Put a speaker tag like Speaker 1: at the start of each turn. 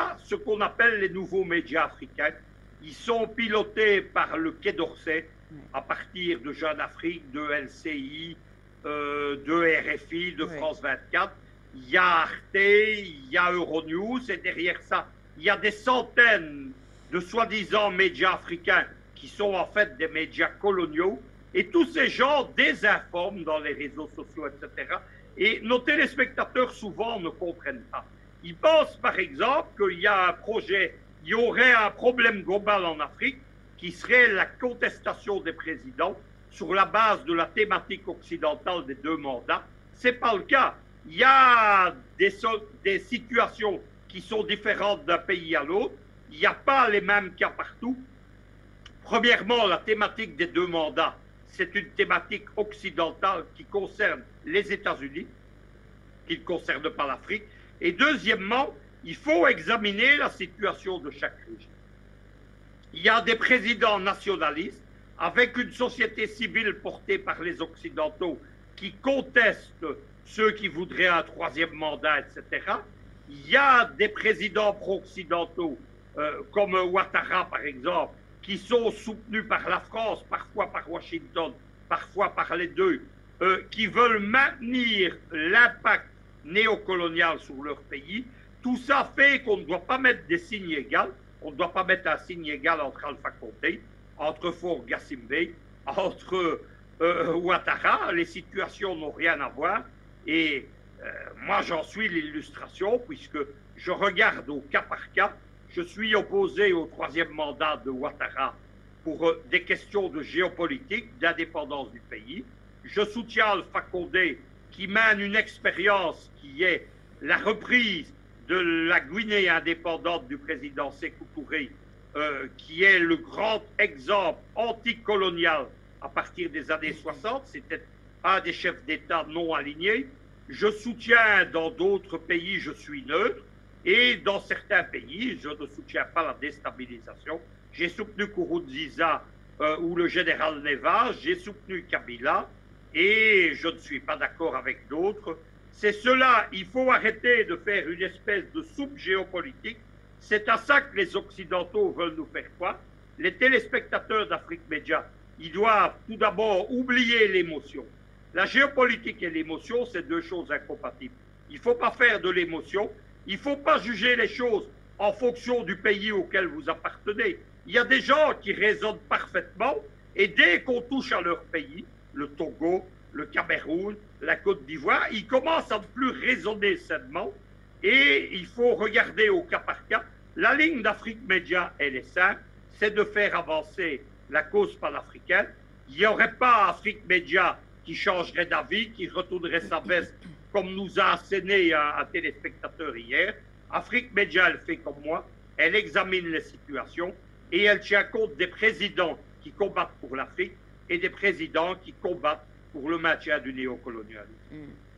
Speaker 1: a ce qu'on appelle les nouveaux médias africains. Ils sont pilotés par le Quai d'Orsay à partir de Jeune Afrique, de LCI, euh, de RFI, de France 24. Il y a Arte, il y a Euronews, et derrière ça, il y a des centaines de soi-disant médias africains qui sont en fait des médias coloniaux. Et tous ces gens désinforment dans les réseaux sociaux, etc. Et nos téléspectateurs, souvent, ne comprennent pas. Ils pensent, par exemple, qu'il y a un projet, il y aurait un problème global en Afrique qui serait la contestation des présidents sur la base de la thématique occidentale des deux mandats. Ce n'est pas le cas. Il y a des, des situations qui sont différentes d'un pays à l'autre. Il n'y a pas les mêmes cas partout. Premièrement, la thématique des deux mandats, c'est une thématique occidentale qui concerne les États-Unis, qui ne concerne pas l'Afrique. Et deuxièmement, il faut examiner la situation de chaque régime. Il y a des présidents nationalistes avec une société civile portée par les Occidentaux qui contestent ceux qui voudraient un troisième mandat, etc. Il y a des présidents pro-occidentaux, euh, comme Ouattara par exemple, qui sont soutenus par la France, parfois par Washington, parfois par les deux, euh, qui veulent maintenir l'impact néocolonial sur leur pays. Tout ça fait qu'on ne doit pas mettre des signes égaux. On ne doit pas mettre un signe égal entre Alpha Condé, entre Fort Gassimbe, entre euh, Ouattara. Les situations n'ont rien à voir. Et euh, moi, j'en suis l'illustration, puisque je regarde au cas par cas. Je suis opposé au troisième mandat de Ouattara pour euh, des questions de géopolitique, d'indépendance du pays. Je soutiens Alpha Condé qui mène une expérience qui est la reprise de la Guinée indépendante du président Sékou Touré, euh, qui est le grand exemple anticolonial à partir des années 60. C'était un des chefs d'État non alignés. Je soutiens dans d'autres pays, je suis neutre. Et dans certains pays, je ne soutiens pas la déstabilisation. J'ai soutenu Kouroudziza euh, ou le général Neva, j'ai soutenu Kabila, et je ne suis pas d'accord avec d'autres. C'est cela, il faut arrêter de faire une espèce de soupe géopolitique. C'est à ça que les Occidentaux veulent nous faire croire. Les téléspectateurs d'Afrique Média, ils doivent tout d'abord oublier l'émotion. La géopolitique et l'émotion, c'est deux choses incompatibles. Il ne faut pas faire de l'émotion. Il ne faut pas juger les choses en fonction du pays auquel vous appartenez. Il y a des gens qui raisonnent parfaitement et dès qu'on touche à leur pays, le Togo, le Cameroun, la Côte d'Ivoire, ils commencent à ne plus raisonner sainement et il faut regarder au cas par cas. La ligne d'Afrique Média, elle est simple, c'est de faire avancer la cause panafricaine. Il n'y aurait pas Afrique Média qui changerait d'avis, qui retournerait sa veste comme nous a asséné un, un téléspectateur hier. Afrique Média, elle fait comme moi, elle examine les situations et elle tient compte des présidents qui combattent pour l'Afrique et des présidents qui combattent pour le maintien du néocolonialisme.
Speaker 2: Mm.